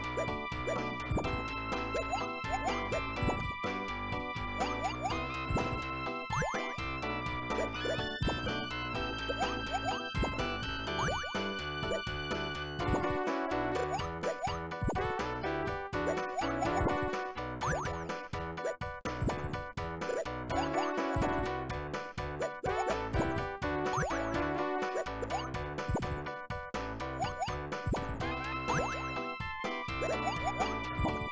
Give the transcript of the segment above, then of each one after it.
Thank you. You.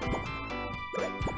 Thank you.